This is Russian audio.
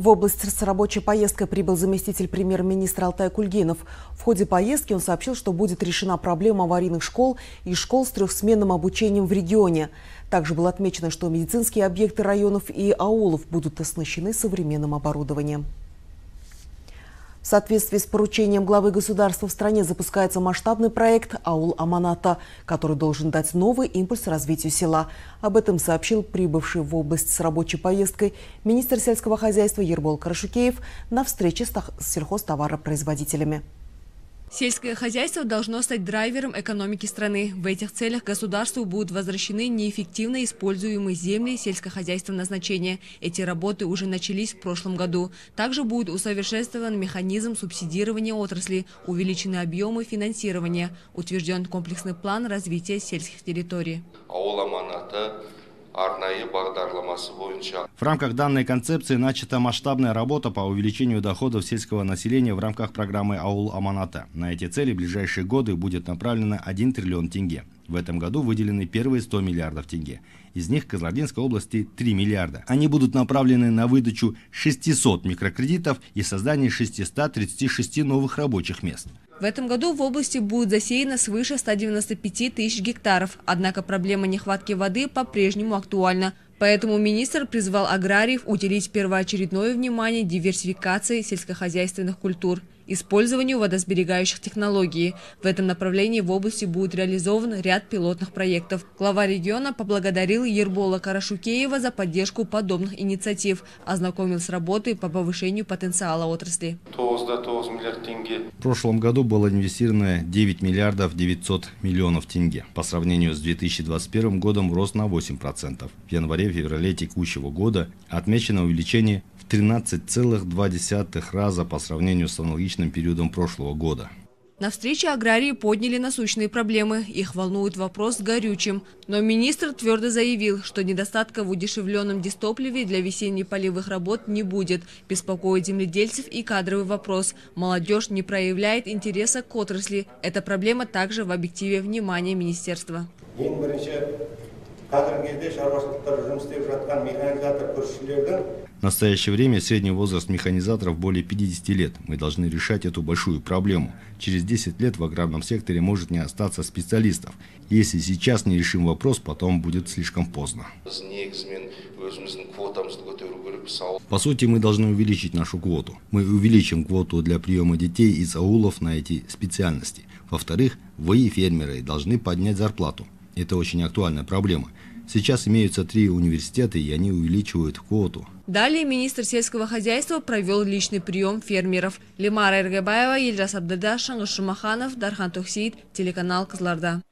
В область с рабочей поездкой прибыл заместитель премьер-министра Алтай Кульгинов. В ходе поездки он сообщил, что будет решена проблема аварийных школ и школ с трехсменным обучением в регионе. Также было отмечено, что медицинские объекты районов и аулов будут оснащены современным оборудованием. В соответствии с поручением главы государства в стране запускается масштабный проект «Аул Аманата», который должен дать новый импульс развитию села. Об этом сообщил прибывший в область с рабочей поездкой министр сельского хозяйства Ербол Карашукеев на встрече с сельхозтоваропроизводителями. Сельское хозяйство должно стать драйвером экономики страны. В этих целях государству будут возвращены неэффективно используемые земли сельскохозяйственного назначения. Эти работы уже начались в прошлом году. Также будет усовершенствован механизм субсидирования отрасли, увеличены объемы финансирования, утвержден комплексный план развития сельских территорий. В рамках данной концепции начата масштабная работа по увеличению доходов сельского населения в рамках программы «Аул Аманата». На эти цели в ближайшие годы будет направлено 1 триллион тенге. В этом году выделены первые 100 миллиардов тенге. Из них в Казладинской области 3 миллиарда. Они будут направлены на выдачу 600 микрокредитов и создание 636 новых рабочих мест. В этом году в области будет засеяно свыше 195 тысяч гектаров, однако проблема нехватки воды по-прежнему актуальна. Поэтому министр призвал аграриев уделить первоочередное внимание диверсификации сельскохозяйственных культур использованию водосберегающих технологий. В этом направлении в области будет реализован ряд пилотных проектов. Глава региона поблагодарил Ербола Карашукеева за поддержку подобных инициатив, ознакомил с работой по повышению потенциала отрасли. В прошлом году было инвестировано 9 миллиардов 900 миллионов тенге. По сравнению с 2021 годом рост на 8%. В январе-феврале текущего года отмечено увеличение 13,2 раза по сравнению с аналогичным периодом прошлого года. На встрече аграрии подняли насущные проблемы. Их волнует вопрос с горючим. Но министр твердо заявил, что недостатка в удешевленном дистопливе для весенне-полевых работ не будет. Беспокоит земледельцев и кадровый вопрос. Молодежь не проявляет интереса к отрасли. Эта проблема также в объективе внимания министерства. В настоящее время средний возраст механизаторов более 50 лет. Мы должны решать эту большую проблему. Через 10 лет в аграрном секторе может не остаться специалистов. Если сейчас не решим вопрос, потом будет слишком поздно. По сути, мы должны увеличить нашу квоту. Мы увеличим квоту для приема детей из аулов на эти специальности. Во-вторых, вы, фермеры, должны поднять зарплату. Это очень актуальная проблема. Сейчас имеются три университета, и они увеличивают квоту. Далее министр сельского хозяйства провел личный прием фермеров. Лимара Эргабаева, Ильрас Абдада, Шумаханов, Дархан Тухсиит, телеканал Кызларда.